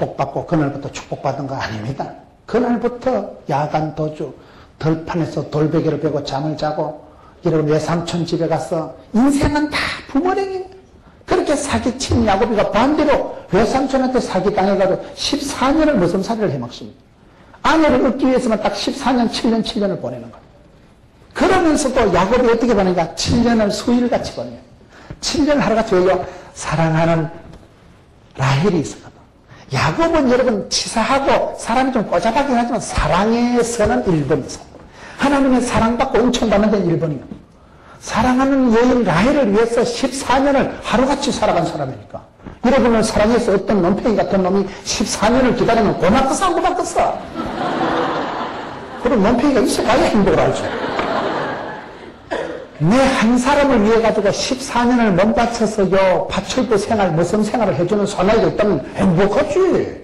축복받고 그날부터 축복받은 거 아닙니다. 그날부터 야간 도주, 덜판에서 돌베개를 베고 잠을 자고 여러분 외삼촌 집에 가서 인생은 다 부모랭이 그렇게 사기친 야곱이가 반대로 외삼촌한테 사기당해가지고 14년을 무슨살이를 해먹습니다. 아내를 얻기 위해서만 딱 14년, 7년, 7년을 보내는 거예요. 그러면서도 야곱이 어떻게 보내냐? 7년을 수일같이 보내요. 7년 하루같이 왜요? 사랑하는 라헬이 있었거든. 야곱은 여러분 치사하고 사람이 좀 꼬잡하긴 하지만 사랑에서는 1번이서 하나님의 사랑받고 은총받는 데는 1번이에요. 사랑하는 여인 라헬을 위해서 14년을 하루같이 살아간 사람이니까. 여러분을 사랑해서 어떤 논팽이 같은 놈이 14년을 기다리면 고맙겠어, 안 고맙겠어? 그런 논팽이가 있어봐야 행복을 알죠. 내한 사람을 위해 가지고 14년을 몸 바쳐서 요, 파출부 생활, 무슨 생활을 해주는 소나이가 있다면 행복하지.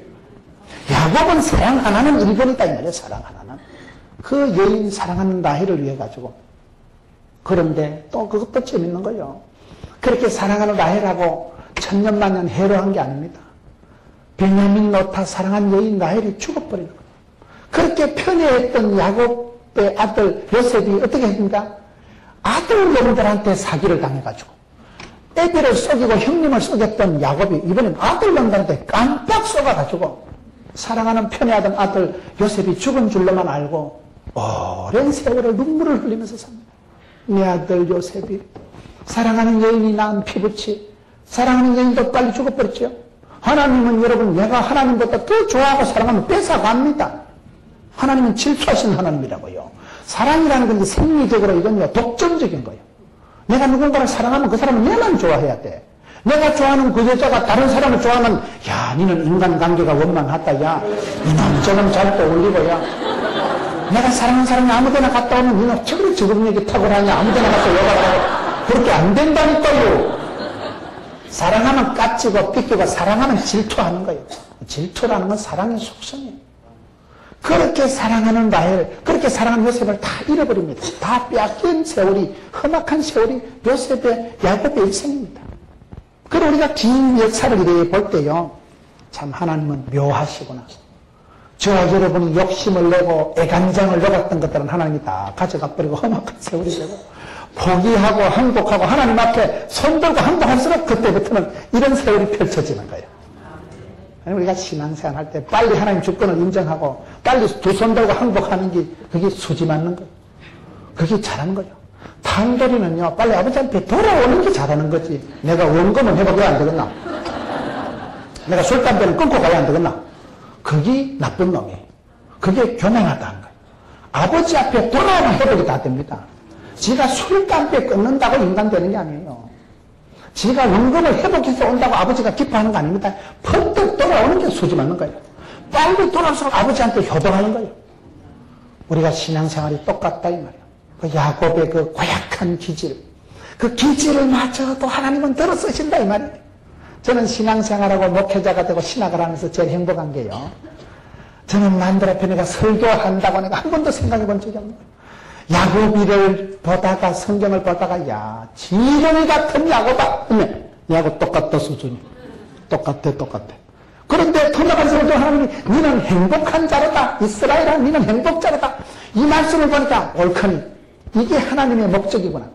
야곱은 사랑 하나는 일본이다, 이 말이에요, 사랑 하나는. 그 여인 사랑하는 라헬을 위해 가지고. 그런데 또 그것도 재밌는 거예요. 그렇게 사랑하는 라헬하고 천년만년 해로한 게 아닙니다. 베냐민 노타 사랑한 여인 라헬이 죽어버리는 거예요. 그렇게 편애했던 야곱의 아들 요셉이 어떻게 했습니까? 아들 놈들한테 사기를 당해가지고 애비를 속이고 형님을 속였던 야곱이 이번엔 아들 놈들한테 깜빡 속아가지고 사랑하는 편애하던 아들 요셉이 죽은 줄로만 알고 오랜 세월을 눈물을 흘리면서 삽니다. 내 아들 요셉이 사랑하는 여인이 낳은 피부치 사랑하는 여인도 빨리 죽어버렸죠. 하나님은 여러분 내가 하나님보다 더 좋아하고 사랑하면 뺏어갑니다. 하나님은 질투하신 하나님이라고요. 사랑이라는 건 생리적으로 이건요 독점적인 거예요. 내가 누군가를 사랑하면 그 사람은 내만 좋아해야 돼. 내가 좋아하는 그 여자가 다른 사람을 좋아하면 야 니는 인간관계가 원만하다 야 이놈 저놈 잘도 올리고 야 내가 사랑하는 사람이 아무데나 갔다 오면 니는 저그리 적응력이 탁월하냐 아무데나 가서 하고 그렇게 안 된다니까요. 사랑하면 까치고 삐끼고 사랑하면 질투하는 거예요. 질투라는 건 사랑의 속성이에요. 그렇게 사랑하는 라헬, 그렇게 사랑하는 요셉을 다 잃어버립니다. 다 빼앗긴 세월이, 험악한 세월이 요셉의, 야곱의 일생입니다. 그리고 우리가 긴 역사를 이렇게 볼 때요, 참 하나님은 묘하시구나. 저와 여러분이 욕심을 내고 애간장을 녹았던 것들은 하나님이 다 가져가 버리고 험악한 세월이 되고, 포기하고 항복하고 하나님 앞에 손들고 항복할수록 그때부터는 이런 세월이 펼쳐지는 거예요. 우리가 신앙생활 할 때 빨리 하나님 주권을 인정하고 빨리 두 손 들고 항복하는 게 그게 수지 맞는 거예요. 그게 잘하는 거예요. 탄돌이는요 빨리 아버지한테 돌아오는 게 잘하는 거지. 내가 원금은 해보고야 안 되겠나? 내가 술, 담배를 끊고 가야 안 되겠나? 그게 나쁜 놈이에요. 그게 교만하다는 거예요. 아버지 앞에 돌아오면 회복이 다 됩니다. 지가 술, 담배 끊는다고 인간 되는 게 아니에요. 지가 원금을 회복해서 온다고 아버지가 기뻐하는 거 아닙니다. 펀뜩 돌아오는 게 수지 맞는 거예요. 빨리 돌아서 아버지한테 효도하는 거예요. 우리가 신앙생활이 똑같다 이 말이에요. 그 야곱의 그 고약한 기질, 그 기질을 맞춰도 하나님은 들어 쓰신다 이 말이에요. 저는 신앙생활하고 목회자가 되고 신학을 하면서 제일 행복한 게요. 저는 만드라 편에가 설교한다고 내가 한 번도 생각해 본 적이 없는 거예요. 야곱이를 보다가 성경을 보다가 야 지렁이 같은 야곱아! 야곱 똑같다 수준이. 똑같아 똑같아. 그런데 더 나가서도 하나님이 니는 행복한 자로다. 이스라엘아 니는 행복자로다. 이 말씀을 보니까 옳거니. 이게 하나님의 목적이구나.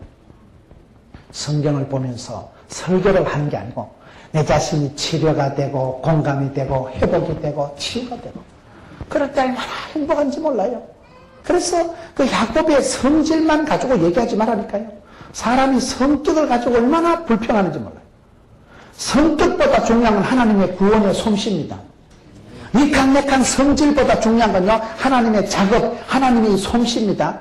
성경을 보면서 설교를 하는 게 아니고 내 자신이 치료가 되고 공감이 되고 회복이 되고 치유가 되고. 그럴 때 얼마나 행복한지 몰라요 그래서 그 야곱의 성질만 가지고 얘기하지 말라니까요. 사람이 성격을 가지고 얼마나 불평하는지 몰라요. 성격보다 중요한 건 하나님의 구원의 솜씨입니다. 이 강력한 성질보다 중요한 건요, 하나님의 작업, 하나님의 솜씨입니다.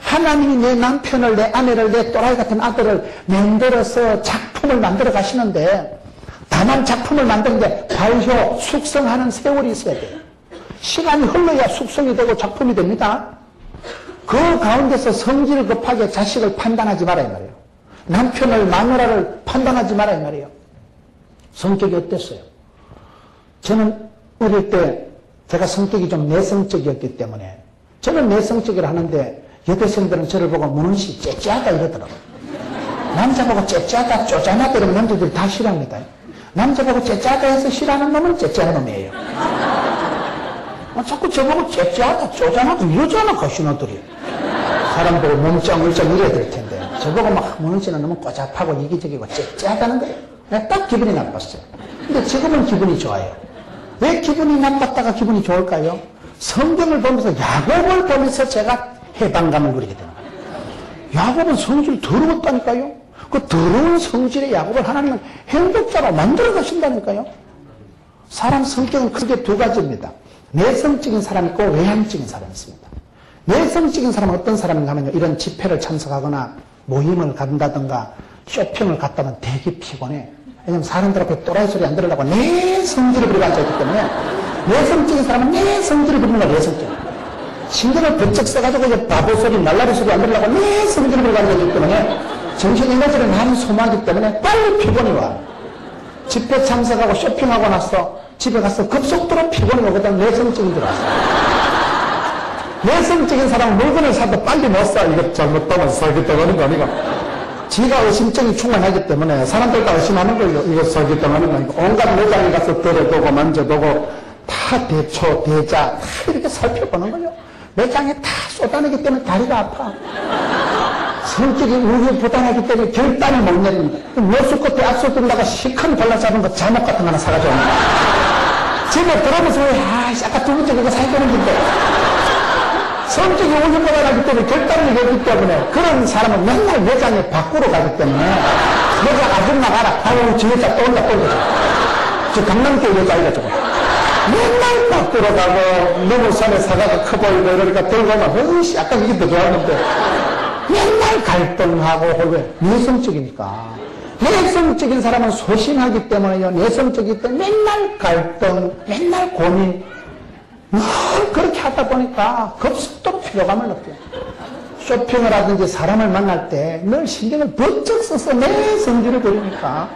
하나님이 내 남편을, 내 아내를, 내 또라이 같은 아들을 만들어서 작품을 만들어 가시는데, 다만 작품을 만드는데 발효, 숙성하는 세월이 있어야 돼요. 시간이 흘러야 숙성이 되고 작품이 됩니다. 그 가운데서 성질을 급하게 자식을 판단하지 이 말이에요. 남편을 마누라를 판단하지 이 말이에요. 성격이 어땠어요? 저는 어릴 때 제가 성격이 좀 내성적이었기 때문에 저는 내성적이라 하는데 여대생들은 저를 보고 문은 씨 째째하다 이러더라고요. 남자 보고 째째하다 쪼잔하다 이러면 남자들이 다 싫어합니다. 남자 보고 째째하다 해서 싫어하는 놈은 째째한 놈이에요. 아, 자꾸 저보고 째째하다, 쪼잔하다 이러잖아, 그 신호들이. 사람 보고 몸짱물짱 이래야 될 텐데. 저보고 막 문씨는 너무 꼬잡하고 이기적이고 째째하다는 거예요. 내가 딱 기분이 나빴어요. 근데 지금은 기분이 좋아요. 왜 기분이 나빴다가 기분이 좋을까요? 성경을 보면서 야곱을 보면서 제가 해방감을 누리게 되는 거예요. 야곱은 성질 더러웠다니까요. 그 더러운 성질의 야곱을 하나님은 행복자로 만들어 가신다니까요. 사람 성격은 크게 두 가지입니다. 내성적인 사람이 있고 외향적인 사람이 있습니다. 내성적인 사람은 어떤 사람인가 하면요. 이런 집회를 참석하거나 모임을 간다든가 쇼핑을 갔다면 되게 피곤해. 왜냐면 사람들 앞에 또라이 소리 안 들으려고 내 성질을 부리고 앉아있기 때문에 내성적인 사람은 내 성질을 부리는 거야, 내성적. 신경을 번쩍 써가지고 이제 바보 소리, 날라리 소리 안 들으려고 내 성질을 부리고 앉아있기 때문에 정신 에너지를 많이 소모하기 때문에 빨리 피곤이 와. 집회 참석하고 쇼핑하고 나서 집에 가서 급속도로 피곤이 오거든 내성적인 들어왔어. 내성적인 사람은 물건을 사도 빨리 못 사. 이거 잘못하면 사기당하는 거 아니가? 지가 의심증이 충만하기 때문에 사람들 다 의심하는 거예요. 이거 사기당하는 거 아니가? 온갖 매장에 가서 들어보고 만져보고 다 대초, 대자 다 이렇게 살펴보는 거예요. 매장에 다 쏟아내기 때문에 다리가 아파. 성격이 우유부단하기 때문에 결단을 못 내립니다. 묘수 끝에 앞서 든다가 시큰 발라 잡은 거 잠옷 같은 거 하나 사가지고. 집에 들어오면서 왜, 아, 아까 두 번째 그거 사야 되는데. 성격이 우유부단하기 때문에 결단을 내기 때문에 그런 사람은 맨날 매장에 밖으로 가기 때문에 여자 아줌마 가라. 아유, 저 여자 또 온다, 또 온다. 저 강남교 여자이가 저거. 맨날 밖으로 가고 너무 산에 사과가 커 보이고 이러니까 들고 오면 으이씨 아까 이게 더 좋았는데 맨날 갈등하고 왜 내성적이니까. 내성적인 사람은 소심하기 때문에요. 내성적이기 때문에 맨날 갈등 맨날 고민. 늘 그렇게 하다 보니까 급속도로 피로감을 느껴요. 쇼핑을 하든지 사람을 만날 때 늘 신경을 번쩍 써서 내 성질을 부리니까.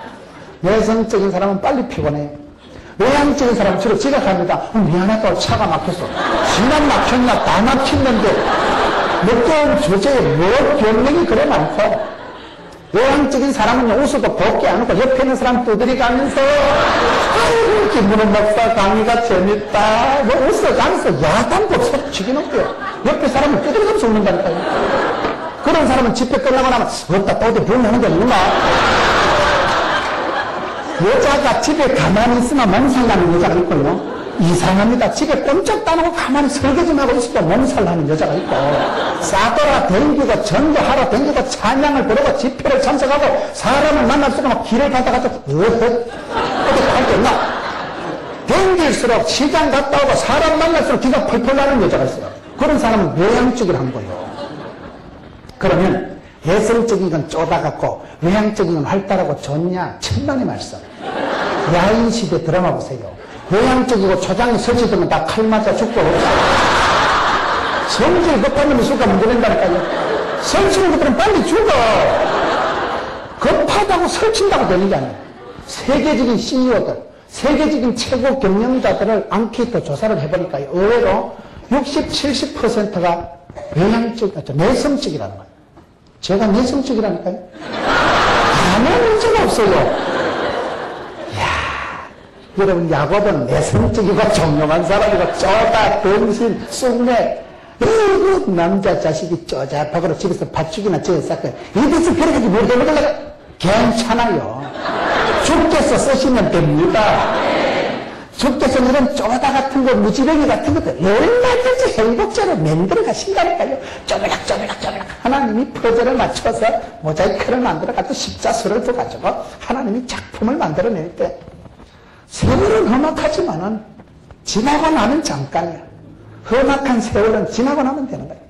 내성적인 사람은 빨리 피곤해요 외향적인 사람은 주로 지각합니다. 어, 미안하다 차가 막혔어. 지난 막혔나 다 막혔는데 몇개월 주제에 뭐 변명이 그래 많고 외향적인 사람은 웃어도 곱게 안 웃고 옆에 있는 사람 두드리가면서 아이고 김문호 목사 강의가 재밌다. 뭐 웃어가면서 야단도 속치긴 없고요 옆에 사람은 두드리가면서 웃는다니까요 그런 사람은 집회 끝나고 나면 없다 또 어디 불나는 게 없나. 여자가 집에 가만히 있으면 몸살 나는 여자가 있고요. 이상합니다. 집에 꼼짝 안 하고 가만히 설거지만 하고 있을 때 몸살 나는 여자가 있고, 싸돌아 댕기고, 전도하러 댕기고, 찬양을 부르고, 집회를 참석하고, 사람을 만날 수가 막 길을 또, 어떻게 할게 없나? 댕길수록 시장 갔다 오고, 사람 만날수록 기가 펄펄 나는 여자가 있어요. 그런 사람은 외향적이란 거예요. 그러면, 내성적인 건 쪼다갖고 외향적인 건 활달하고 좋냐? 천만의 말씀. 야인 시대 드라마 보세요. 외향적이고 초장이 설치되면 다 칼 맞아 죽고 성질 급한 놈이 술가 문제된다니까요. 설치는 것들은 빨리 죽어. 급하다고 설친다고 되는 게 아니에요. 세계적인 CEO들, 세계적인 최고 경영자들을 앙케이트 조사를 해보니까요. 의외로 60, 70%가 외향적, 내성적이라는 거예요. 제가 내성적이라니까요. 아무 문제가 없어요. 여러분, 야곱은 내성적이고 종용한 사람이고, 쪼다, 덩신, 쑥맥, 그 남자 자식이 쪼잡하고 집에서 밭죽이나 찌어 쌓고, 이래서 그렇게 못해먹으려고 괜찮아요. 주께서 쓰시면 됩니다. 주께서 이런 쪼다 같은 거, 무지렁이 같은 것들 얼마든지 행복자로 만들어 가신다니까요. 쪼르락 쪼르락 쪼르락 하나님이 퍼즐을 맞춰서 모자이크를 만들어 가지고 십자수를 또 가지고 하나님이 작품을 만들어낼 때 세월은 험악하지만은 지나고 나면 잠깐이야. 험악한 세월은 지나고 나면 되는 거예요.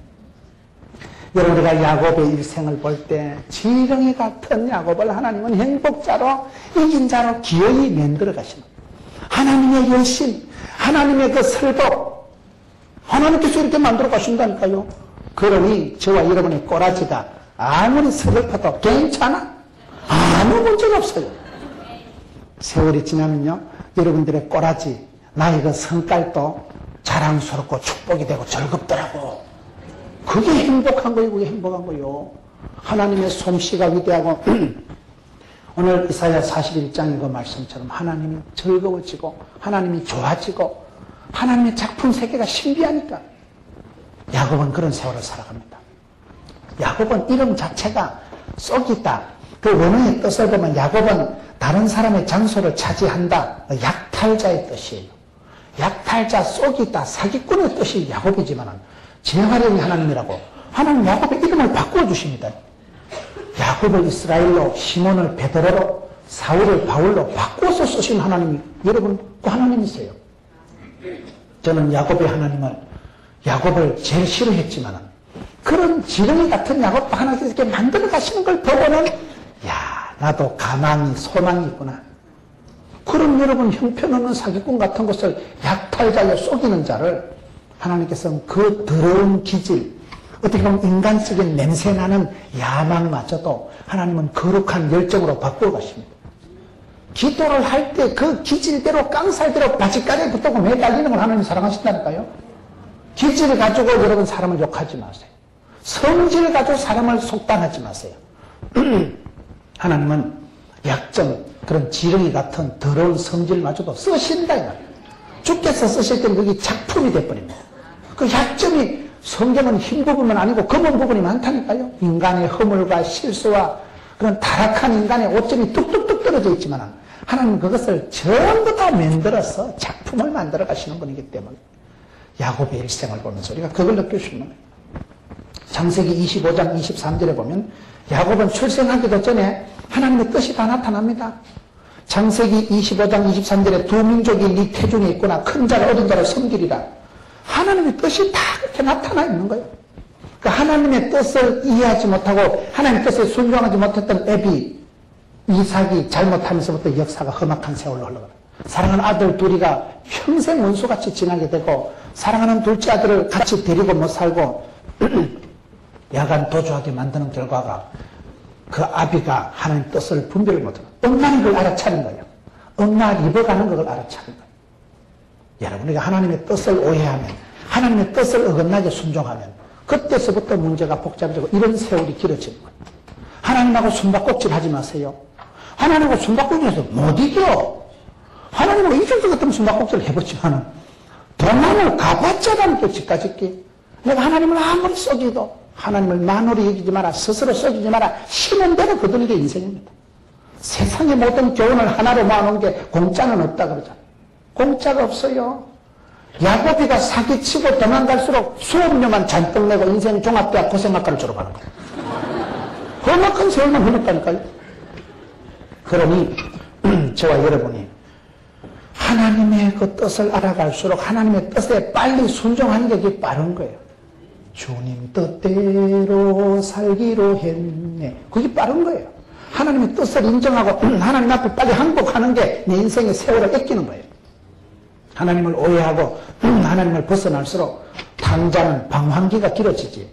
여러분 우리가 야곱의 일생을 볼 때 지렁이 같은 야곱을 하나님은 행복자로 이긴 자로 기어이 만들어 가시는. 하나님의 열심, 하나님의 그 설법, 하나님께서 이렇게 만들어 가신다니까요. 그러니 저와 여러분의 꼬라지가 아무리 서글퍼도 괜찮아. 아무 문제가 없어요. 세월이 지나면요, 여러분들의 꼬라지, 나의 그 성깔도 자랑스럽고 축복이 되고 즐겁더라고. 그게 행복한 거예요, 그게 행복한 거예요. 하나님의 솜씨가 위대하고, 오늘 이사야 41장의 그 말씀처럼 하나님이 즐거워지고 하나님이 좋아지고 하나님의 작품 세계가 신비하니까. 야곱은 그런 세월을 살아갑니다. 야곱은 이름 자체가 쏙 있다. 그 원어의 뜻을 보면 야곱은 다른 사람의 장소를 차지한다. 약탈자의 뜻이에요. 약탈자 쏙 있다. 사기꾼의 뜻이 야곱이지만 재활용이 하나님이라고 하나님 야곱의 이름을 바꾸어 주십니다. 야곱을 이스라엘로 시몬을 베드로로 사울을 바울로 바꿔서 쓰신 하나님이 여러분 그 하나님이세요. 저는 야곱의 하나님을 야곱을 제일 싫어했지만 그런 지렁이 같은 야곱도 하나님께서 이렇게 만들어 가시는 걸 보고는 야 나도 가망이 소망이 있구나. 그럼 여러분 형편없는 사기꾼 같은 것을 약탈자에 속이는 자를 하나님께서는 그 더러운 기질 어떻게 보면 인간적인 냄새나는 야망마저도 하나님은 거룩한 열정으로 바꾸어 가십니다. 기도를 할 때 그 기질대로 깡살대로 바지가에 붙고 매달리는 걸 하나님 사랑하신다니까요. 기질을 가지고 여러분 사람을 욕하지 마세요. 성질을 가지고 사람을 속단하지 마세요. 하나님은 약점, 그런 지렁이 같은 더러운 성질마저도 쓰신다. 주께서 쓰실 때는 그게 작품이 돼버립니다. 그 약점이 성경은 흰 부분은 아니고 검은 부분이 많다니까요. 인간의 허물과 실수와 그런 타락한 인간의 오점이 뚝뚝뚝 떨어져 있지만 하나님 그것을 전부 다 만들어서 작품을 만들어 가시는 분이기 때문에 야곱의 일생을 보면서 우리가 그걸 느낄 수 있는 거예요. 창세기 25장 23절에 보면 야곱은 출생하기도 전에 하나님의 뜻이 다 나타납니다. 창세기 25장 23절에 두 민족이 네 태중에 있거나 큰 자를 어린 자를 섬기리라. 하나님의 뜻이 다 그렇게 나타나 있는 거예요. 그 하나님의 뜻을 이해하지 못하고 하나님의 뜻에 순종하지 못했던 애비 이삭이 잘못하면서부터 역사가 험악한 세월로 흘러가요. 사랑하는 아들 둘이가 평생 원수같이 지나게 되고 사랑하는 둘째 아들을 같이 데리고 못 살고 야간 도주하게 만드는 결과가 그 아비가 하나님 뜻을 분별을 못하고 엄마는 걸 알아차린 거예요. 엄마 입어가는 걸 알아차린 거예요. 여러분, 우리가 하나님의 뜻을 오해하면, 하나님의 뜻을 어긋나게 순종하면, 그때서부터 문제가 복잡해지고 이런 세월이 길어지는 거예요. 하나님하고 숨바꼭질 하지 마세요. 하나님하고 숨바꼭질해서 못 이겨. 하나님하고 이길 것 같으면 숨바꼭질 해보지만은, 도망을 가봤자라는 집까짓기. 내가 하나님을 아무리 썩이도 하나님을 만으로 여기지 마라. 스스로 썩이지 마라. 심은 대로 거두는 게 인생입니다. 세상의 모든 교훈을 하나로 모아놓은 게 공짜는 없다 그러잖아요. 공짜가 없어요. 야곱이가 사기치고 도망갈수록 수업료만 잔뜩 내고 인생 종합대학 고생학과를 졸업하는 거예요. 그만큼 세월만 흘렀다니까요. 그러니 저와 여러분이 하나님의 그 뜻을 알아갈수록 하나님의 뜻에 빨리 순종하는 게 빠른 거예요. 주님 뜻대로 살기로 했네. 그게 빠른 거예요. 하나님의 뜻을 인정하고 하나님 앞에 빨리 항복하는 게 내 인생의 세월을 뺏기는 거예요. 하나님을 오해하고 하나님을 벗어날수록 당자는 방황기가 길어지지.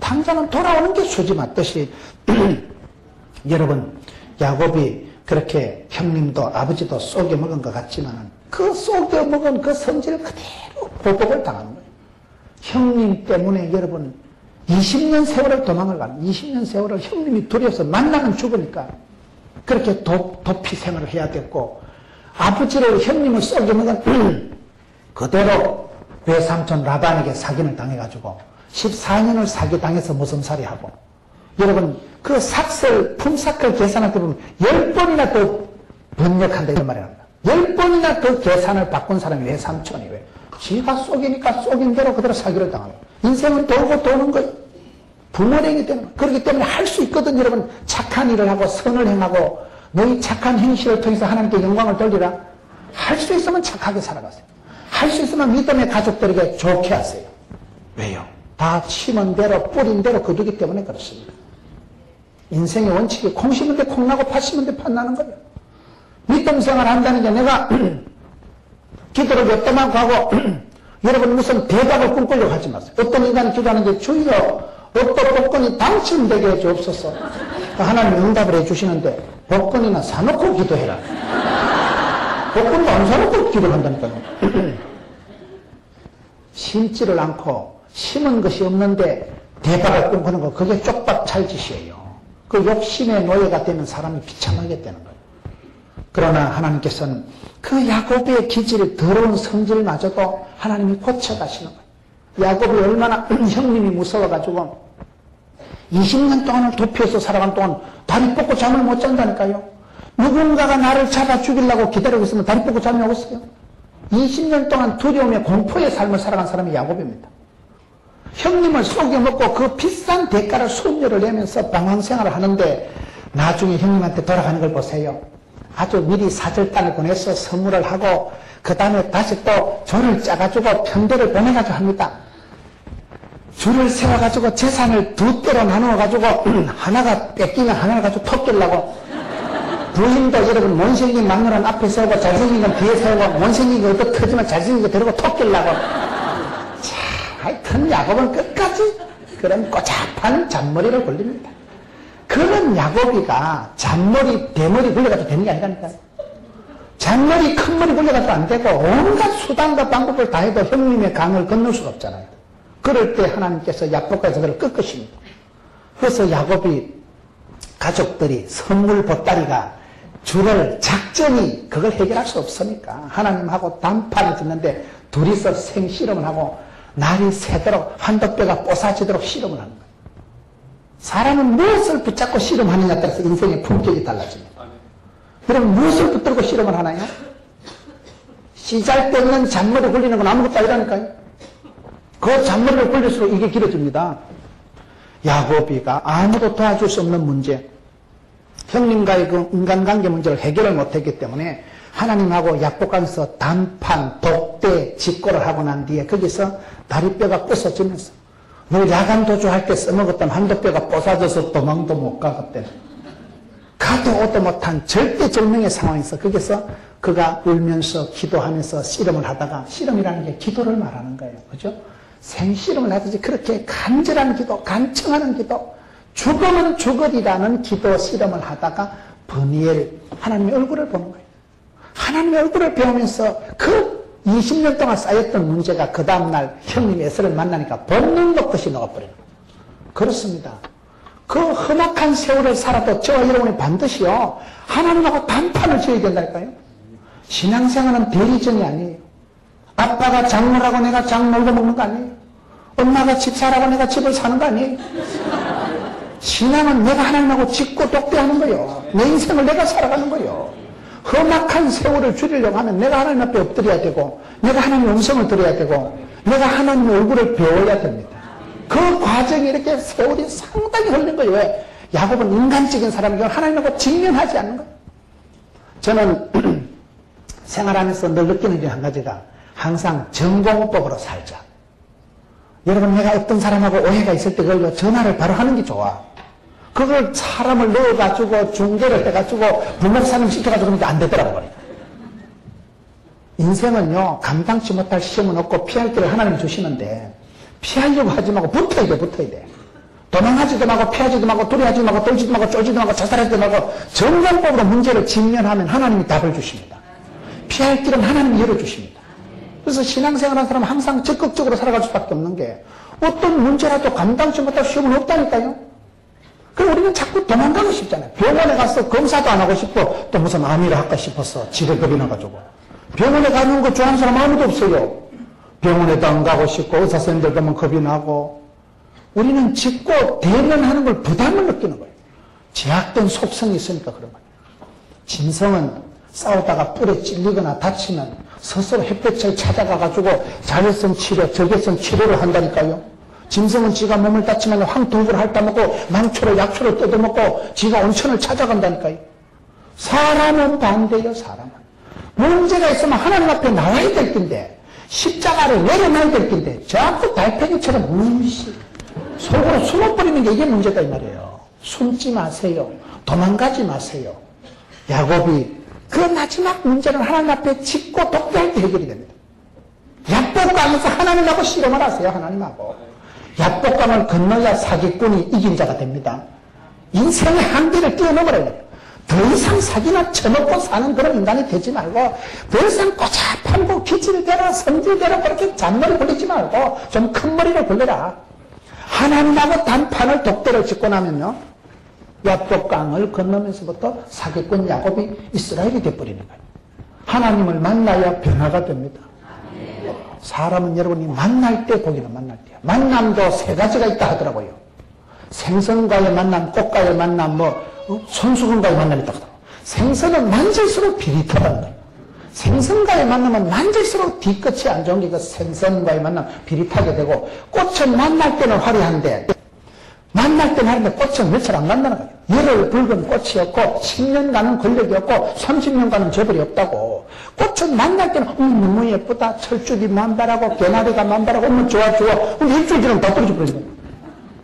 당자는 돌아오는 게 수지 맞듯이 여러분 야곱이 그렇게 형님도 아버지도 쏘게 먹은 것 같지만 그 쏘게 먹은 그 성질 그대로 보복을 당하는 거예요. 형님 때문에 여러분 20년 세월을 도망을 가는 20년 세월을 형님이 두려워서 만나면 죽으니까 그렇게 도, 도피 생활을 해야 됐고 아버지를 형님을 썩여먹은 그대로 외삼촌 라반에게 사기를 당해가지고 14년을 사기당해서 무성살이하고 여러분 그 삭설 품삭을 계산할 때 보면 10번이나 더 번역한다 이런 말이 납니다. 10번이나 더 계산을 바꾼 사람이 외삼촌이 왜 지가 속이니까 속인 대로 그대로 사기를 당하는 인생은 돌고 도는 거예요. 부모랭이 때문에. 그렇기 때문에 할 수 있거든, 여러분. 착한 일을 하고 선을 행하고 너희 착한 행실을 통해서 하나님께 영광을 돌리라. 할 수 있으면 착하게 살아가세요. 할 수 있으면 믿음의 가족들에게 좋게 하세요. 왜요? 다 심은 대로 뿌린 대로 거두기 때문에 그렇습니다. 인생의 원칙이 콩 심은 데 콩 나고 팥 심은 데 팥 나는 거예요. 믿음 생활 한다는 게 내가 기도를 몇 번만 가고 여러분 무슨 대답을 꿈꾸려고 하지 마세요. 어떤 인간이 기도하는데 주여 어떤 복권이 당첨되게 해 주옵소서. 하나님 응답을 해주시는데 복권이나 사놓고 기도해라. 복권도 안 사놓고 기도한다니까요. 심지를 않고 심은 것이 없는데 대박을 꿈꾸는 거 그게 쪽박 찰짓이에요. 그 욕심의 노예가 되면 사람이 비참하게 되는 거예요. 그러나 하나님께서는 그 야곱의 기질, 더러운 성질마저도 하나님이 고쳐가시는 거예요. 야곱이 얼마나 형님이 무서워가지고 20년 동안을 도피해서 살아간 동안 다리 뻗고 잠을 못 잔다니까요. 누군가가 나를 잡아 죽이려고 기다리고 있으면 다리 뻗고 잠이 오겠어요? 20년 동안 두려움의 공포의 삶을 살아간 사람이 야곱입니다. 형님을 속여먹고 그 비싼 대가를 손녀를 내면서 방황생활을 하는데 나중에 형님한테 돌아가는 걸 보세요. 아주 미리 사절단을 보내서 선물을 하고 그 다음에 다시 또 조를 짜가지고 편대를 보내가지고 합니다. 줄을 세워가지고 재산을 두 대로 나누어가지고 하나가 뺏기면 하나를 가지고 턱끼려고 부인도 여러분 못생긴 막내는 앞에 세우고 잘생긴 건 뒤에 세우고 못생긴 거 어떻게 터지면 잘생긴 거 데리고 턱끼려고 자 하여튼 야곱은 끝까지 그런 꼬잡한 잔머리를 굴립니다. 그런 야곱이가 잔머리, 대머리 굴려가지고 되는 게 아니라니까요. 잔머리, 큰 머리 굴려가지고 안 되고 온갖 수단과 방법을 다 해도 형님의 강을 건널 수가 없잖아요. 그럴 때 하나님께서 야곱까지 그를 꺾으십니다. 그래서 야곱이 가족들이 선물 보따리가 줄을 작전이 그걸 해결할 수 없으니까 하나님하고 단판을 짓는데 둘이서 생실험을 하고 날이 새도록 한덕뼈가 뽀사지도록 실험을 하는 거예요. 사람은 무엇을 붙잡고 실험하느냐에 따라서 인생의 품격이 달라집니다. 여러분 무엇을 붙들고 실험을 하나요? 시잘데없는 잔머리 굴리는 건 아무것도 아니라니까요. 그 잔머리를 굴릴수록 이게 길어집니다. 야곱이가 아무도 도와줄 수 없는 문제, 형님과의 그 인간관계 문제를 해결을 못했기 때문에 하나님하고 약복하면서 단판, 독대, 직고를 하고 난 뒤에 거기서 다리뼈가 부서지면서 늘 야간 도주할 때 써먹었던 한도뼈가 뽀사져서 도망도 못 가겠대. 가도 오도 못한 절대 절명의 상황에서 거기서 그가 울면서 기도하면서 씨름을 하다가 씨름이라는 게 기도를 말하는 거예요. 그죠? 생씨름을 하듯이 그렇게 간절한 기도, 간청하는 기도, 죽으면 죽으리라는 기도 씨름을 하다가 버니엘 하나님의 얼굴을 보는 거예요. 하나님의 얼굴을 배우면서 그 20년 동안 쌓였던 문제가 그 다음날 형님 에서를 만나니까 본능 먹듯이 녹아버리는 거예요. 그렇습니다. 그 험악한 세월을 살아도 저와 여러분이 반드시요 하나님하고 단판을 지어야 된다니까요. 신앙생활은 대리전이 아니에요. 아빠가 장모라고 내가 장 놀고 먹는 거 아니에요. 엄마가 집 사라고 내가 집을 사는 거 아니에요. 신앙은 내가 하나님하고 짓고 독대하는 거예요. 내 인생을 내가 살아가는 거예요. 험악한 세월을 줄이려고 하면 내가 하나님 앞에 엎드려야 되고 내가 하나님의 음성을 들어야 되고 내가 하나님의 얼굴을 배워야 됩니다. 그 과정이 이렇게 세월이 상당히 걸린 거예요. 왜? 야곱은 인간적인 사람이고 하나님하고 직면하지 않는 거예요. 저는 생활하면서 늘 느끼는 게 한 가지가 항상 전공법으로 살자. 여러분 내가 어떤 사람하고 오해가 있을 때 그걸 전화를 바로 하는 게 좋아. 그걸 사람을 넣어가지고 중계를 해가지고 부목사님 시켜가지고 그러면 안 되더라고. 인생은요 감당치 못할 시험은 없고 피할 길을 하나님 주시는데 피하려고 하지 말고 붙어야 돼 붙어야 돼. 도망하지도 말고 피하지도 말고 두려워하지도 말고 떨지도 말고 쫄지도 말고 자살하지도 말고 정정법으로 문제를 직면하면 하나님이 답을 주십니다. 피할 길은 하나님이 열어주십니다. 그래서 신앙생활하는 사람은 항상 적극적으로 살아갈 수밖에 없는 게 어떤 문제라도 감당치 못할 시험은 없다니까요. 그럼 우리는 자꾸 도망가고 싶잖아요. 병원에 가서 검사도 안 하고 싶고 또 무슨 암이라 할까 싶어서 지뢰 겁이 나가지고 병원에 가는 거 좋아하는 사람 아무도 없어요. 병원에도 안 가고 싶고 의사 선생님들 가면 겁이 나고 우리는 짓고 대면하는 걸 부담을 느끼는 거예요. 제약된 속성이 있으니까 그런 거예요. 짐승은 싸우다가 뿔에 찔리거나 다치면 스스로 햇볕을 찾아가가지고 자외선 치료, 적외선 치료를 한다니까요. 짐승은 지가 몸을 다치면 황토구를 핥아먹고 망초로 약초를 뜯어먹고 지가 온천을 찾아간다니까요. 사람은 반대요, 사람은. 문제가 있으면 하나님 앞에 나와야 될 텐데 십자가를 내려놔야 될 텐데 자꾸 달팽이처럼 무시 속으로 숨어버리는 게 이게 문제다 이 말이에요. 숨지 마세요. 도망가지 마세요. 야곱이 그 마지막 문제는 하나님 앞에 짚고 독대할 때 해결이 됩니다. 약복감에서 하나님하고 실험을 하세요. 하나님하고. 약복감을 건너야 사기꾼이 이긴 자가 됩니다. 인생의 한계를 뛰어넘어야 돼요. 더 이상 사기나 쳐먹고 사는 그런 인간이 되지 말고 더 이상 꼬잡하고 기질대로 성질대로 그렇게 잔머리 굴리지 말고 좀 큰 머리를 굴려라. 하나님하고 단판을 독대를 짓고 나면요. 야복강을 건너면서부터 사기꾼 야곱이 이스라엘이 돼버리는 거예요. 하나님을 만나야 변화가 됩니다. 사람은 여러분이 만날 때 고기는 만날 때야. 만남도 세 가지가 있다 하더라고요. 생선과의 만남, 꽃과의 만남, 뭐 어? 손수건과의 만남이 있다 하더라고요. 생선은 만질수록 비릿하다는 거예요. 생선과의 만남은 만질수록 뒤끝이 안 좋은 게 그 생선과의 만남 비릿하게 되고 꽃은 만날 때는 화려한데 만날 때는 하는데 꽃은 며칠 안 간다는 거예요. 열흘 붉은 꽃이었고 10년간은 권력이 없고 30년간은 재벌이 없다고. 꽃은 만날 때는 음, 너무 예쁘다. 철쭉이 만발하고 개나리가 만발하고 어머 좋아 좋아. 근데 일주일 지나면 다 떨어져 버리는.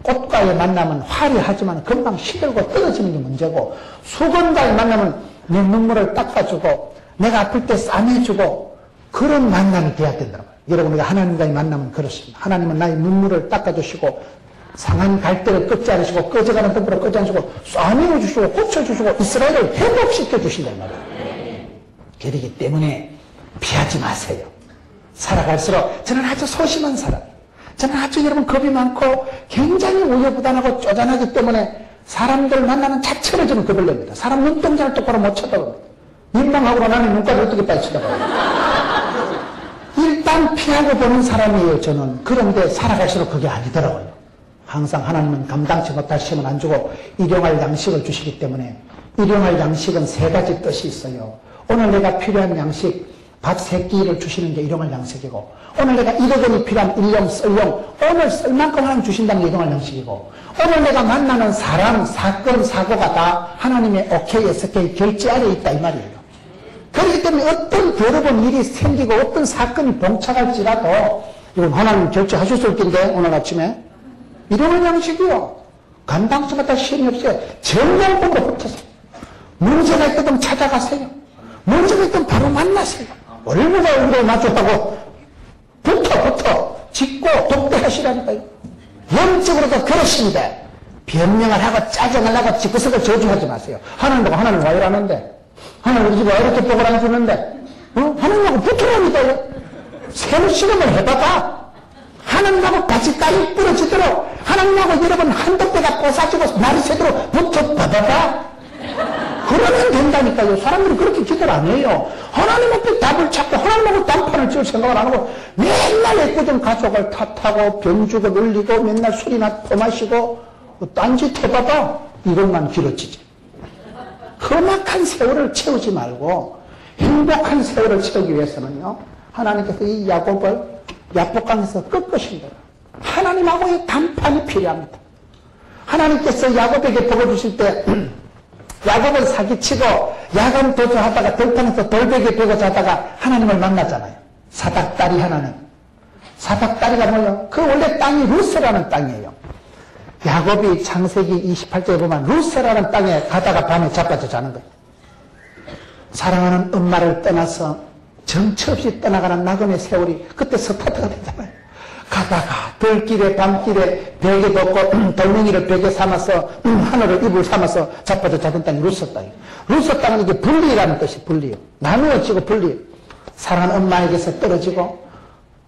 꽃과의 만남은 화려하지만 금방 시들고 떨어지는 게 문제고 수건과의 만남은 내 눈물을 닦아주고 내가 아플 때 싸매주고 그런 만남이 돼야 된다는 거예요. 여러분 우리가 하나님과의 만남은 그렇습니다. 하나님은 나의 눈물을 닦아주시고 상한 갈대를 끄지 않으시고 꺼져가는 등불을 끄지 않으시고 쏴내어 주시고 고쳐 주시고 이스라엘을 회복시켜 주신단 말이에요. 그러기 때문에 피하지 마세요. 살아갈수록 저는 아주 소심한 사람. 저는 아주 여러분 겁이 많고 굉장히 우여부단하고 쪼잔하기 때문에 사람들 만나는 자체를 저는 겁을 냅니다. 사람 눈동자를 똑바로 못 쳐다봅니다. 민망하고 나는 눈깔을 어떻게 빨리 쳐다봐요. 일단 피하고 보는 사람이에요, 저는. 그런데 살아갈수록 그게 아니더라고요. 항상 하나님은 감당치 못할 시험을 안 주고 일용할 양식을 주시기 때문에 일용할 양식은 세 가지 뜻이 있어요. 오늘 내가 필요한 양식, 밥 세 끼를 주시는 게 일용할 양식이고 오늘 내가 1억 원이 필요한 일용, 썰용, 오늘 쓸 만큼 하나님 주신다는 게 일용할 양식이고 오늘 내가 만나는 사람, 사건, 사고가 다 하나님의 오케이, SK 결제 안에 있다 이 말이에요. 그렇기 때문에 어떤 여러분 일이 생기고 어떤 사건이 봉착할지라도 이건 하나님 결제하셨을 텐데 오늘 아침에 이러한 양식이요. 감당치 못할 시험이 없어요. 정량보고 붙어서 문제가 있거든 찾아가세요. 문제가 있든 바로 만나세요. 얼마나 얼굴에 맞췄다고 붙어 붙어 짓고 독대하시라니까요. 영적으로도 그렇습니다. 변명을 하고 짜증을 나고 지구석을 저주하지 마세요. 하나님 보고 하나님 와 이러는데 하나님 우리 집에 이렇게 복을 안 주는데 어? 하나님하고 붙으라니까요. 새로 실험을 해봐봐. 하나님하고 같이 땅이 부러지도록 하나님하고 여러분 한두 배가 꼬사지고 말이 새도록 붙어 봐봐봐. 그러면 된다니까요. 사람들이 그렇게 기도를 안 해요. 하나님 앞에 답을 찾고 하나님하고 단판을 지을 생각을 안 하고 맨날 애꿎은 가족을 탓하고 병주고 놀리고 맨날 술이나 퍼마시고 딴짓 해봐봐. 이것만 길어지지. 험악한 세월을 채우지 말고 행복한 세월을 채우기 위해서는요. 하나님께서 이 야곱을 야복강에서 거예요. 하나님하고의 단판이 필요합니다. 하나님께서 야곱에게 복을 주실 때 야곱은 사기치고 야간 도주하다가 들판에서 돌베개 베고 자다가 하나님을 만나잖아요. 사닥다리 하나님. 사닥다리가 뭐예요? 그 원래 땅이 루스라는 땅이에요. 야곱이 창세기 28절에 보면 루스라는 땅에 가다가 밤에 자빠져 자는 거예요. 사랑하는 엄마를 떠나서 정처 없이 떠나가는 나그네 세월이 그때 스타트가 되잖아요. 가다가 들길에 밤길에 벽에 덮고 돌멩이를 베개 삼아서 하늘을 이불 삼아서 자빠져 자던 땅이 루스 땅이에요. 루스 땅은 이게 분리라는 뜻이 분리요. 나누어지고 분리. 사랑하는 엄마에게서 떨어지고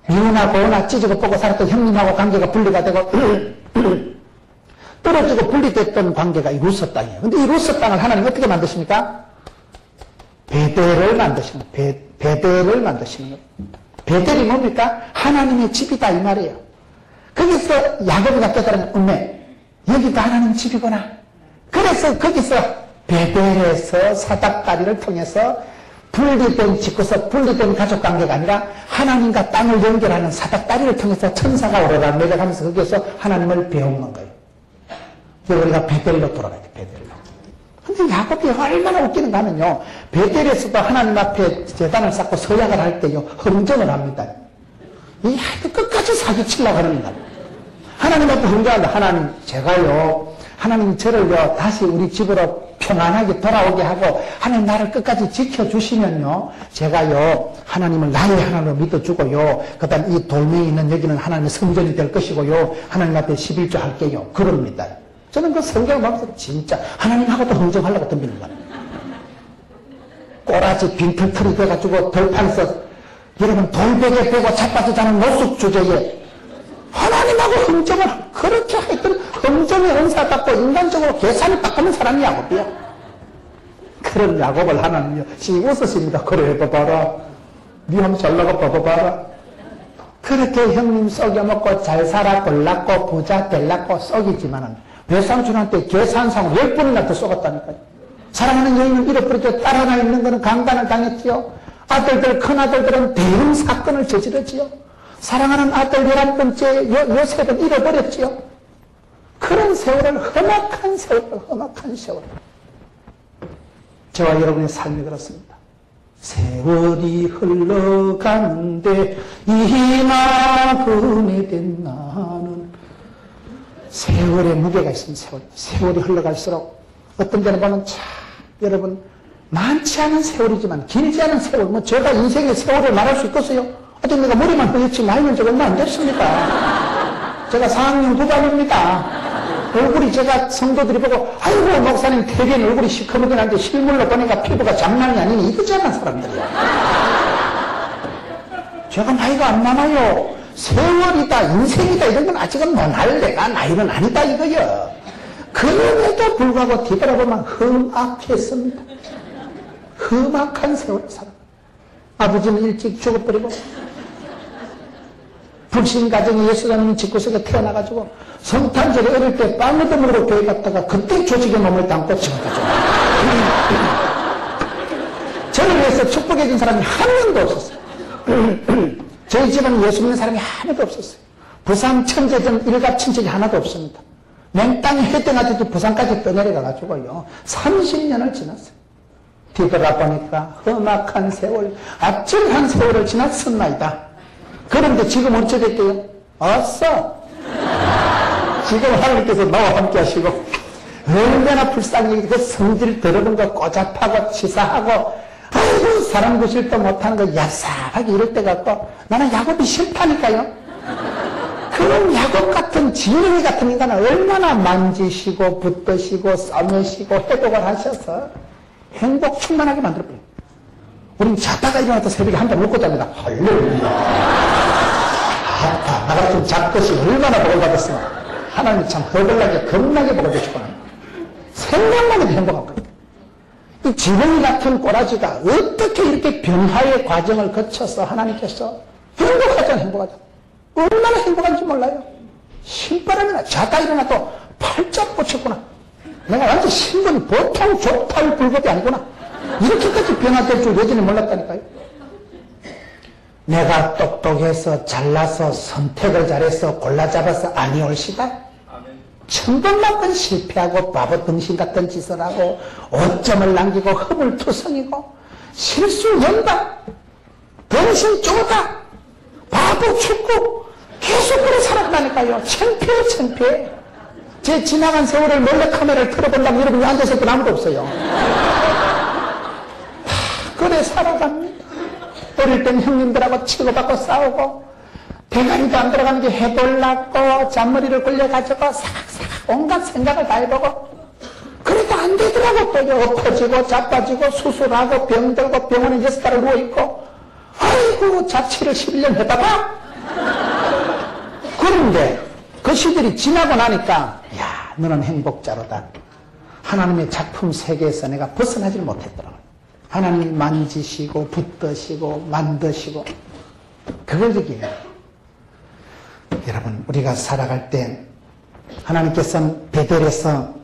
미운하고 오나 찢어고 보고 살았던 형님하고 관계가 분리가 되고 떨어지고 분리됐던 관계가 이 루스 땅이에요. 근데 이 루스 땅을 하나님 어떻게 만드십니까? 베델을 만드시는 거예요. 베, 델을 만드시는 거예요. 베델이 뭡니까? 하나님의 집이다 이 말이에요. 거기서 야곱이가 깨달은 은혜 여기가 하나님 집이구나. 그래서 거기서 베델에서 사닥다리를 통해서 분리된 집구석, 분리된 가족 관계가 아니라 하나님과 땅을 연결하는 사닥다리를 통해서 천사가 오르락 내려가면서 거기서 하나님을 배우는 거예요. 그래서 우리가 베델로 돌아가야 돼, 베델로. 근데 야곱이 얼마나 웃기는가 하면요. 베델에서도 하나님 앞에 재단을 쌓고 서약을 할 때요. 흥정을 합니다. 이 끝까지 사기치려고 하는 거예요. 하나님 앞에 흥정한다. 하나님, 제가요. 하나님 저를요. 다시 우리 집으로 평안하게 돌아오게 하고 하나님 나를 끝까지 지켜주시면요. 제가요. 하나님을 나의 하나님으로 믿어주고요. 그 다음 이 돌멩이 있는 여기는 하나님의 성전이 될 것이고요. 하나님 앞에 11조 할게요. 그럽니다. 저는 그 성경을 보면서 진짜 하나님하고도 흥정하려고 덤비는 거예요. 꼬라지 빈털털이 돼가지고 돌판에서 여러분 돌베개 빼고 자빠져 자는 노숙 주제에 하나님하고 흥정을 그렇게 하여튼 흥정의 은사 갖고 인간적으로 계산을 닦는 사람이 야곱이야. 그런 야곱을 하나님이 씩 웃으십니다. 그래 봐봐라. 니 한번 잘 나가 봐봐라. 그렇게 형님 썩여먹고 잘 살아 골랐고 부자 될랐고 썩이지만은 외삼촌한테 계산상 열 번이나 더 썩었다니까요. 사랑하는 여인은 잃어버렸죠. 딸 하나 있는 거는 강간을 당했지요. 아들들, 큰아들들은 대형 사건을 저지르지요. 사랑하는 아들 열한 번째 요, 요셉은 잃어버렸지요. 그런 세월을 험악한 세월, 험악한 세월. 저와 여러분의 삶이 그렇습니다. 세월이 흘러가는데 이만큼이 된 나는 세월의 무게가 있습니다. 세월. 세월이 흘러갈수록 어떤 데는 보면 참 여러분 많지 않은 세월이지만 길지 않은 세월 뭐 제가 인생의 세월을 말할 수 있겠어요? 아직 내가 머리만 허옇지 나이는 저 얼마 안 됐습니다. 제가 4학년 후반입니다. 얼굴이 제가 성도들이 보고 아이고 목사님 대변 얼굴이 시커멓긴 한데 실물로 보니까 피부가 장난이 아니니 이거잖아 사람들이 제가 나이가 안 많아요 세월이다 인생이다 이런 건 아직은 못할 내가 나이는 아니다 이거요. 그럼에도 불구하고 뒤돌아보면 험악했습니다. 험악한 세월을 살아. 아버지는 일찍 죽어버리고 불신 가정에 예수님이 집구석에 태어나가지고 성탄절에 어릴 때 빵을 먹으러 교회 갔다가 그때 조직의 몸을 담고 지금까지 저를 위해서 축복해 준 사람이 한 명도 없었어요. 저희 집은 예수 믿는 사람이 하나도 없었어요. 부산 천재전 일가 친척이 하나도 없습니다. 맨땅에 해등하듯이 부산까지 떠내려가가지고요. 30년을 지났어요. 뒤돌아보니까 험악한 세월, 아찔한 세월을 지났었나이다. 그런데 지금 어찌 됐대요? 없어. 지금 하나님께서 나와 함께 하시고, 얼마나 불쌍히 그 성질 더러운 거 꼬잡하고 치사하고, 아이고, 사람 구실도 못하는 거 얍삽하게 이럴 때 같고, 나는 야곱이 싫다니까요. 그런 야곱 같은 지능이 같은 인간을 얼마나 만지시고, 붙드시고, 싸매시고, 해독을 하셔서 행복 충만하게 만들어버려요. 우린 자다가 일어나서 새벽에 한 잔 먹고 잡니다. 할렐루야. 아파. 나 같은 잡것이 얼마나 복을 받았으면 하나님이 참 허벌나게 겁나게 복을 주시구나. 생각만 해도 행복한 거예요. 이 지렁이 같은 꼬라지가 어떻게 이렇게 변화의 과정을 거쳐서 하나님께서 행복하잖아, 행복하잖아. 얼마나 행복한지 몰라요. 신바람이 나 자다 일어나도 팔짝 꽂혔구나. 내가 완전 신분이 보통 족팔 불법이 아니구나. 이렇게까지 변화될 줄 여전히 몰랐다니까요. 내가 똑똑해서 잘나서 선택을 잘해서 골라 잡아서 아니 올시다. 천번만 번 실패하고 바보 등신 같은 짓을 하고 오점을 남기고 허물투성이고 실수 연다. 등신 쪼다. 바보 축구 계속 그래 살아가니까요. 창피해 창피해. 제 지나간 세월을 몰래 카메라를 틀어본다면 여러분이 앉아서 있 아무도 없어요. 그래 살아갑니다. 어릴 땐 형님들하고 치고받고 싸우고 대가리도 안 들어가는 게 해볼랐고 잔머리를 굴려가지고 사각사각 온갖 생각을 다 해보고 그래도 안 되더라고. 또 엎어지고 자빠지고 수술하고 병들고 병원에 여섯 달을 누워있고. 아이고 자취를 11년 했다가. 그런데 그 시들이 지나고 나니까 야 너는 행복자로다. 하나님의 작품 세계에서 내가 벗어나질 못했더라고. 하나님이 만지시고 붙드시고 만드시고. 그걸 얘기해요. 여러분 우리가 살아갈 때 하나님께서는 베델에서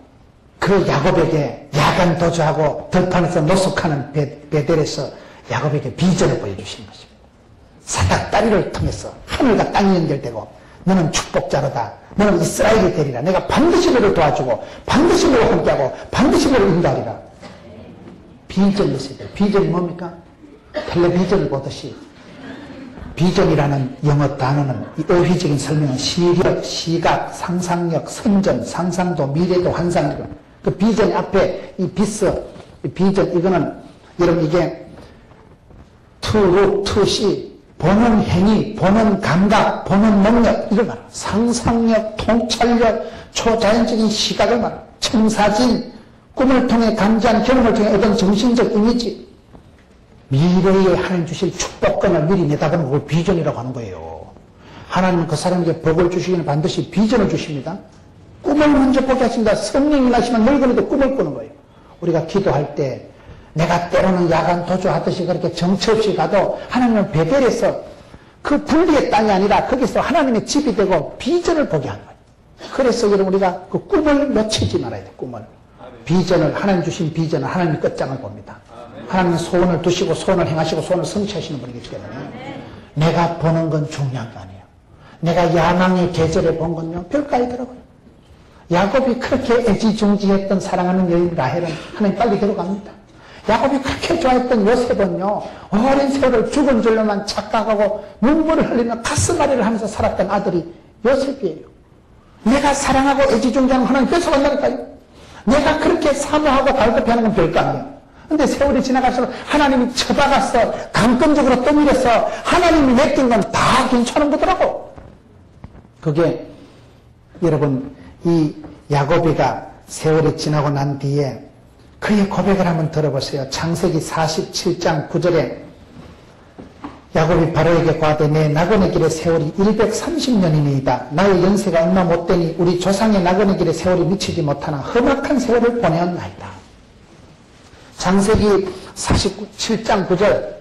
그 야곱에게 야간 도주하고 들판에서 노숙하는 베델에서 야곱에게 비전을 보여주신 것입니다. 사닥다리를 통해서 하늘과 땅이 연결되고 너는 축복자로다. 너는 이스라엘이 되리라. 내가 반드시 너를 도와주고 반드시 너와 함께하고 반드시 너를 인도하리라. 비전이 있어야 돼요. 비전이 뭡니까? 텔레비전을 보듯이 비전이라는 영어 단어는 이 어휘적인 설명은 시력, 시각, 상상력, 선전, 상상도, 미래도, 환상력. 그 비전 앞에 이 비스, 이 비전 이거는 여러분 이게 투, 투, 시, 보는 행위, 보는 감각, 보는 능력 이걸 말합니다. 상상력, 통찰력, 초자연적인 시각을 말합니다. 청사진, 꿈을 통해 감지한 경험을 통해 얻은 정신적 이미지, 미래에 하나님 주실 축복권을 미리 내다보는 걸 비전이라고 하는 거예요. 하나님은 그 사람에게 복을 주시기는 반드시 비전을 주십니다. 꿈을 먼저 보게 하십니다. 성령이 나시면 늙은이도 꿈을 꾸는 거예요. 우리가 기도할 때 내가 때로는 야간 도주하듯이 그렇게 정처 없이 가도 하나님은 베델에서 그 분리의 땅이 아니라 거기서 하나님의 집이 되고 비전을 보게 하는 거예요. 그래서 여러분 우리가 그 꿈을 놓치지 말아야 돼 꿈을. 비전을 하나님 주신 비전을 하나님의 끝장을 봅니다. 하나님은 소원을 두시고 소원을 행하시고 소원을 성취하시는 분이기 때문에 내가 보는 건 중요한 게 아니에요. 내가 야망의 계절에 본 건요 별거아니더라고요. 야곱이 그렇게 애지중지했던 사랑하는 여인 라헬은 하나님 빨리 데려갑니다. 야곱이 그렇게 좋아했던 요셉은요 오랜 세월을 죽은 줄로만 착각하고 눈물을 흘리며 가슴앓이를 하면서 살았던 아들이 요셉이에요. 내가 사랑하고 애지중지하는 하나님 뺏어간다니까요. 내가 그렇게 사모하고 발급하는 건 별거 아니에요. 근데 세월이 지나갈수록 하나님이 쳐다가서 강권적으로 떠밀어서 하나님이 맡긴 건 다 괜찮은 거더라고. 그게 여러분 이 야곱이가 세월이 지나고 난 뒤에 그의 고백을 한번 들어보세요. 창세기 47장 9절에 야곱이 바로에게 과되 내 나그네 길의 세월이 130년이니이다. 나의 연세가 얼마 못되니 우리 조상의 나그네 길의 세월이 미치지 못하나 험악한 세월을 보내었나이다. 창세기 47장 9절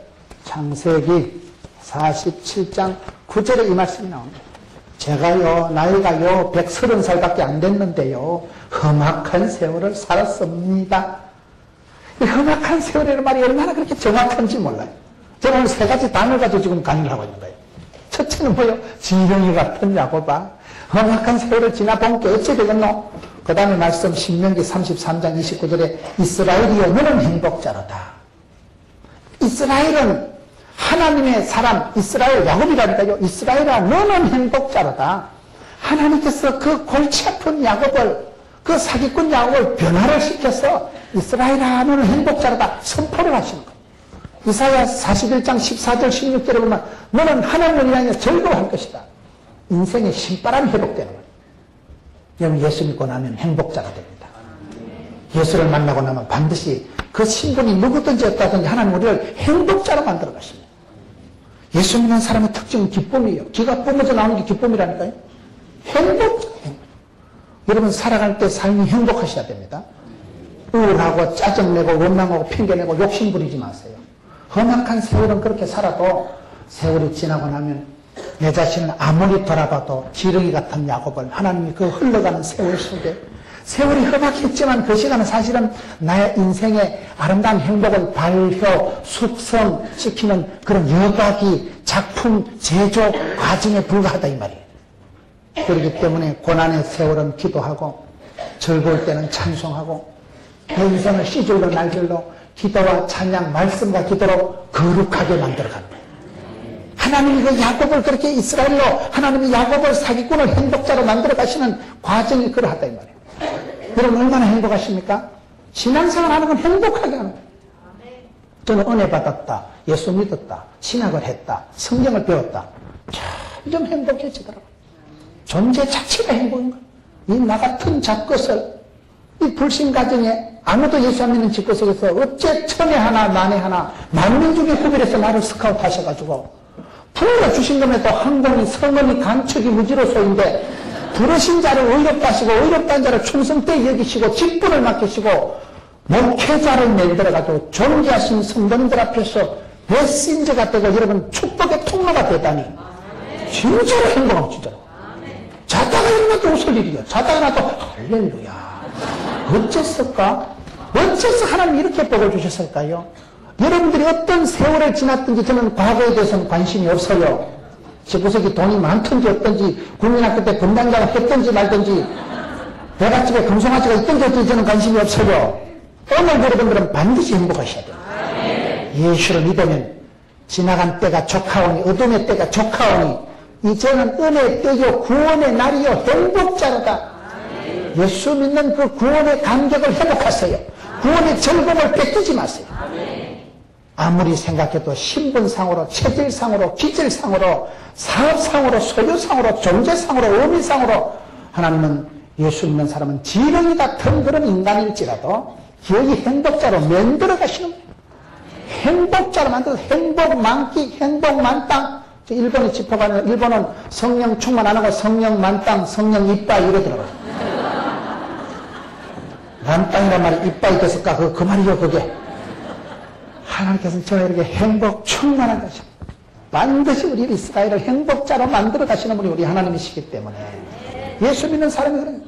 창세기 47장 9절에 이 말씀이 나옵니다. 제가요 나이가요 130살밖에 안 됐는데요 험악한 세월을 살았습니다. 이 험악한 세월이라는 말이 얼마나 그렇게 정확한지 몰라요. 제가 오늘 세 가지 단어를 가지고 지금 강의를 하고 있는 거예요. 첫째는 뭐요? 지렁이 같은 야곱아. 험악한 세월을 지나본 게 어찌 되겠노? 그 다음에 말씀 신명기 33장 29절에 이스라엘이여 너는 행복자로다. 이스라엘은 하나님의 사람 이스라엘 야곱이라니까요. 이스라엘아 너는 행복자로다. 하나님께서 그 골치 아픈 야곱을 그 사기꾼 야곱을 변화를 시켜서 이스라엘아 너는 행복자로다 선포를 하시는 거예요. 이사야 41장 14절 16절에 보면 너는 하나님을 위하여 즐거워할 것이다. 인생의 신바람이 회복되는 거예요. 여러분 예수 믿고 나면 행복자가 됩니다. 예수를 만나고 나면 반드시 그 신분이 누구든지 없다든지 하나님 우리를 행복자로 만들어 가십니다. 예수 믿는 사람의 특징은 기쁨이에요. 기가 뿜어져 나오는 게 기쁨이라니까요. 행복. 여러분 살아갈 때 삶이 행복하셔야 됩니다. 우울하고 짜증내고 원망하고 핑계내고 욕심 부리지 마세요. 험악한 세월은 그렇게 살아도 세월이 지나고 나면 내 자신을 아무리 돌아봐도 지렁이 같은 야곱을 하나님이 그 흘러가는 세월 속에 세월이 험악했지만 그 시간은 사실은 나의 인생의 아름다운 행복을 발효, 숙성시키는 그런 여과기, 작품, 제조 과정에 불과하다 이 말이에요. 그렇기 때문에 고난의 세월은 기도하고 즐거울 때는 찬송하고 내 인생을 시줄로 날줄로 기도와 찬양, 말씀과 기도로 거룩하게 만들어간다. 하나님이 그 야곱을 그렇게 이스라엘로 하나님이 야곱을 사기꾼을 행복자로 만들어 가시는 과정이 그러하다 이 말이에요. 여러분 얼마나 행복하십니까? 신앙생활 하는 건 행복하게 하는 거예요. 저는 은혜 받았다. 예수 믿었다. 신학을 했다. 성경을 배웠다. 점점 행복해지더라고요. 존재 자체가 행복인 거예요. 이 나 같은 잡것을 이 불신 가정에 아무도 예수 안 믿는 집구 속에서 어째 천에 하나 만에 하나 만민 중에 구별해서 나를 스카우트 하셔가지고 불러주신 것에도 항공이 성원이 간척이 무지로소인데 부르신 자를 의롭다 하시고 의롭다는 자를 충성때 여기시고 직분을 맡기시고 목회자를 만들어가지고 존귀하신 성도님들 앞에서 메신저가 되고 여러분 축복의 통로가 되다니. 진짜로 행복하고 진짜로 자다가 일어나도 웃을 일이야. 자다가 일어나도 할렐루야. 어째을까? 어째서 하나님 이렇게 복을 주셨을까요? 여러분들이 어떤 세월을 지났든지 저는 과거에 대해서는 관심이 없어요. 19세기 돈이 많든지 없든지 국민학교 때 분단자가 했든지 말든지 대갓집에 금송아지가 있든지 없든지 저는 관심이 없어요. 오늘 여러분들은 반드시 행복하셔야 돼요. 예수를 믿으면 지나간 때가 조카오니 어둠의 때가 조카오니 이제는 은혜의 때요 구원의 날이요 행복자로다. 예수 믿는 그 구원의 감격을 회복하세요. 구원의 즐거움을 뺏기지 마세요. 아무리 생각해도 신분상으로, 체질상으로, 기질상으로, 사업상으로, 소유상으로, 존재상으로, 의미상으로 하나님은 예수 믿는 사람은 지렁이 같은 그런 인간일지라도 여기 행복자로 만들어 가시는. 행복자로 만들어 행복 만기, 행복 만땅 일본이 짚어가는, 일본은 성령 충만 안 하고 성령 만땅, 성령 이빠이 이러더라고요. 만땅이란 말이 이빠이 됐을까? 그, 그 말이요, 그게. 하나님께서는 저에게 행복 충만한 것이 반드시 우리 이스라엘을 행복자로 만들어 가시는 분이 우리 하나님이시기 때문에. 예수 믿는 그런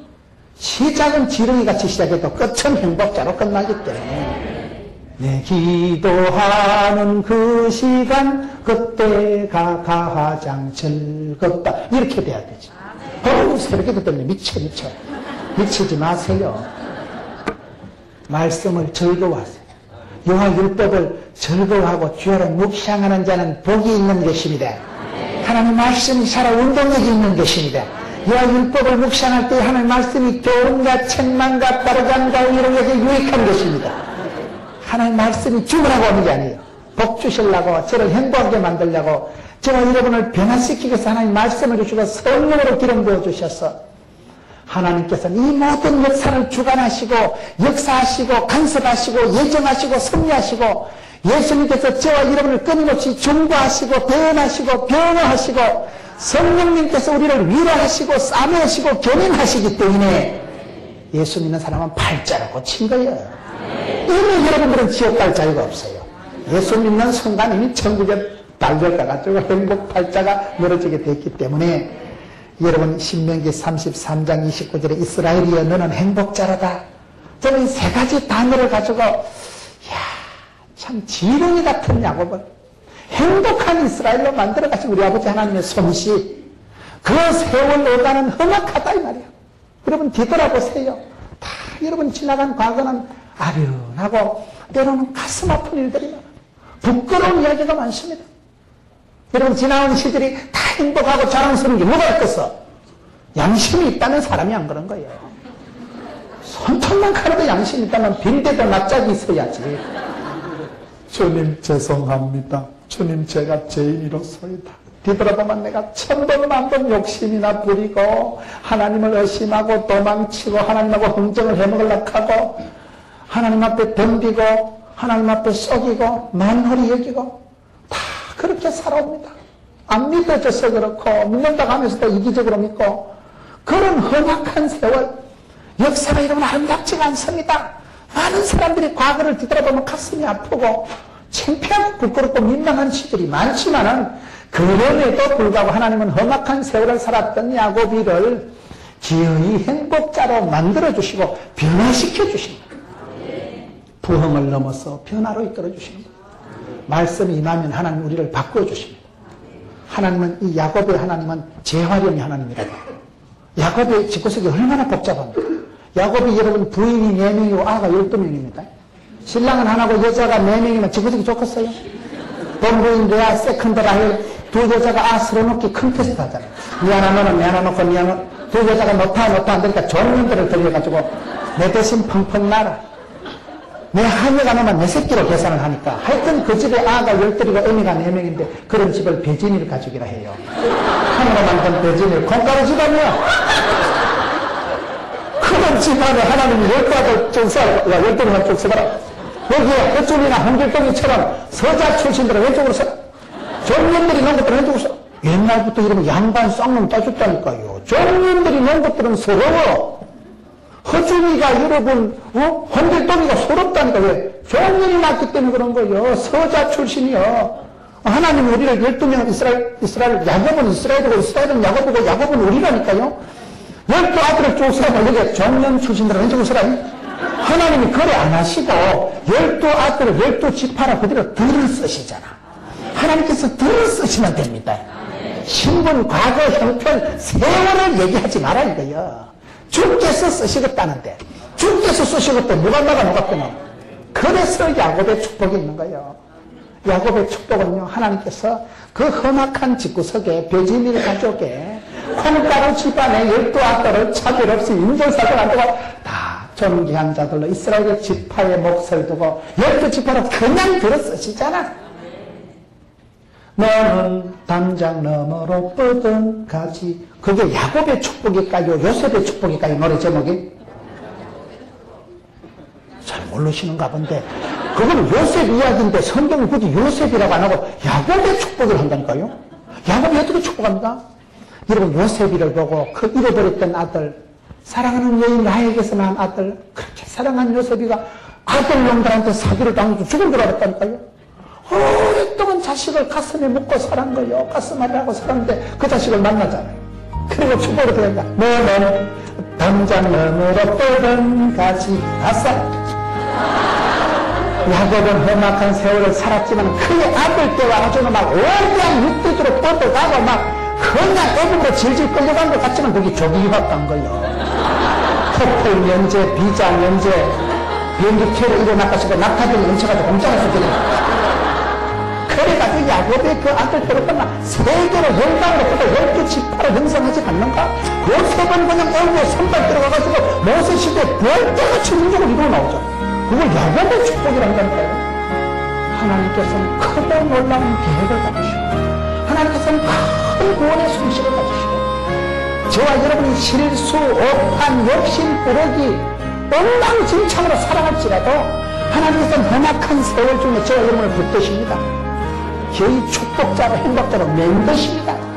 시작은 지렁이 같이 시작해도 끝은 행복자로 끝나기 때문에. 내 기도하는 그 시간 그때가 가장 즐겁다. 이렇게 돼야 되지. 어우 새벽기도 때문에 미쳐 미쳐. 미치지 마세요. 말씀을 즐거워하세요 여호와 율법을 즐거워하고 주야로 묵상하는 자는 복이 있는 것입니다. 하나님 말씀이 살아 운동력이 있는 것입니다. 여호와 율법을 묵상할 때 하나님 말씀이 교훈과 책망과 빠르감과 이런 것에 유익한 것입니다. 하나님 말씀이 죽으라고 하는 게 아니에요. 복 주시려고 저를 행복하게 만들려고 저와 여러분을 변화시키기 위해서 하나님 말씀을 주시고 성령으로 기름 부어 주셔서 하나님께서는 이 모든 역사를 주관하시고 역사하시고 간섭하시고 예정하시고 섭리하시고 예수님께서 저와 여러분을 끊임없이 중보하시고 대언하시고 변호하시고 성령님께서 우리를 위로하시고 싸매시고 견인하시기 때문에 예수 믿는 사람은 팔자로 고친 거예요. 이미 여러분들은 지옥 갈 자유가 없어요. 예수 믿는 순간 이미 천국에 달려가가지고 행복 팔자가 멀어지게 됐기 때문에 여러분 신명기 33장 29절에 이스라엘이여 너는 행복자라다. 저는 세 가지 단어를 가지고 야 참 지렁이 같은 야곱을 행복한 이스라엘로 만들어 가신 우리 아버지 하나님의 솜씨 그 세월 오다는 험악하다 이 말이야. 여러분 뒤돌아보세요. 다 여러분 지나간 과거는 아련하고 때로는 가슴 아픈 일들이 많아. 부끄러운 이야기가 많습니다. 여러분 지나온 시들이 다 행복하고 자랑스러운 게 뭐가 있겠어? 양심이 있다면 사람이 안 그런 거예요. 손톱만 가려도 양심이 있다면 빈대도 납작이 있어야지. 주님 죄송합니다. 주님 제가 죄인이로소이다. 뒤돌아보면 내가 천번 만번 욕심이나 부리고 하나님을 의심하고 도망치고 하나님하고 흥정을 해먹으려고 하고 하나님 앞에 덤비고 하나님 앞에 썩이고 만홀히 여기고 다 그렇게 살아옵니다. 안 믿어져서 그렇고 믿는다고 하면서도 이기적으로 믿고 그런 험악한 세월 역사가 이러면 아름답지가 않습니다. 많은 사람들이 과거를 뒤돌아보면 가슴이 아프고 창피하고 부끄럽고 민망한 시들이 많지만은 그럼에도 불구하고 하나님은 험악한 세월을 살았던 야곱 이를 기어이 행복자로 만들어주시고 변화시켜 주십니다. 부흥을 넘어서 변화로 이끌어 주시는 거예요. 말씀이 임하면 하나님 우리를 바꾸어 주십니다. 하나님은 이 야곱의 하나님은 재활용의 하나님이다. 야곱의 집구석이 얼마나 복잡합니까? 야곱이 여러분 부인이 4명이고 아가 12명입니다. 신랑은 하나고 여자가 4명이면 집구석이 좋겠어요? 본부인 레아 세컨드 라헬 두 여자가 아 서로놓기 큰 테스트 하잖아요. 미안한 너는 미안한 놓고 미안한 두 여자가 놓다 놓다 안 되니까 종년들을 들려가지고 내 대신 펑펑 나라. 내 하녀가 너만 내 새끼로 계산을 하니까 하여튼 그 집에 아가 열둘이고 어미가 네 명인데 그런 집을 배진이를 가지기라 해요. 하나로 만든 배진이 콩가루 집안이야. 그런 집안에 하나님이 써, 야 열둘이만 쭉 써봐라. 여기에 호준이나 홍길동이처럼 서자 출신들은 왼쪽으로 서. 종년들이 넣은 것들은 왼쪽으로 서. 옛날부터 이러면 양반 쌍놈 따줬다니까요. 종년들이 넣은 것들은 서러워. 허준이가 여러분, 어? 헌길동이가 서럽다니까 왜? 종년이 났기 때문에 그런 거예요. 서자 출신이요. 하나님 우리를 12명 이스라엘, 이스라엘, 야곱은 이스라엘이고 이스라엘은 야곱이고 야곱은 우리라니까요. 열두 아들을 쭉 쓰라고 여기 종년 출신들은 쓰라. 하나님이 그래 안 하시고 열두 아들을 열두 지파라 그대로 들을 쓰시잖아. 하나님께서 들을 쓰시면 됩니다. 신분, 과거, 형편, 세월을 얘기하지 말아 이거요. 주께서 쓰시겠다는데 주께서 쓰시겠다 누가 나가 녹았구나 그래서 야곱의 축복이 있는 거예요. 야곱의 축복은요 하나님께서 그 험악한 집구석에 베지밀 가족에 콩가루 집안에 열두 아들을 차별 없이 인정사정 안 두고 다 존귀한 자들로 이스라엘 지파의 몫을 두고 열두 지파로 그냥 들어 쓰시잖아. 너는 담장 너머로 뻗은 가지 그게 야곱의 축복일까요? 요셉의 축복일까요? 노래 제목이? 잘 모르시는가 본데 그건 요셉 이야기인데 성경은 굳이 요셉이라고 안 하고 야곱의 축복을 한다니까요? 야곱이 어떻게 축복합니까? 여러분 요셉이를 보고 그 잃어버렸던 아들 사랑하는 여인 나에게서 난 아들 그렇게 사랑한 요셉이가 아들 놈들한테 사기를 당해서 죽을 줄 알았다니까요 오랫동안 자식을 가슴에 묻고 살은 거요 가슴 아래 하고 살았는데 그 자식을 만나잖아요 그리고 축복을 드린다 너는 담장 너머로 뻗은 가지 아싸 야곱은 험악한 세월을 살았지만 그의 아들 때와 아주는 막 오대한 육두으로 뻗어가고 막 그냥 애국으로 질질 끌려간 것 같지만 그게 조기밖에 거요. 폭풍 면제, 비자 면제, 비행기 태로 일어나가지고 낙하들이 뭉쳐가지고 공장에서 그냥. 그래가지고 야곱의 그 아들 때로 끝나 세계로 열방으로 뻗어 열개 지파를 형성하지 않는가? 요셉은 그냥 얼굴 선발 들어가가지고 모세 시대 별개같이 민족을 이루어 나오죠. 그걸 야곱의 축복이라는 거니까요. 하나님께서는 크고 놀라운 계획을 가지시고 하나님께서는 큰 구원의 숨쉬를 가지시고 저와 여러분이 실수, 오판, 욕심, 부러기 엉망진창으로 살아갈지라도 하나님께서는 험악한 세월 중에 저와 여러분을 붙드십니다. 저희 축복자로 행복자로 맹드십니다.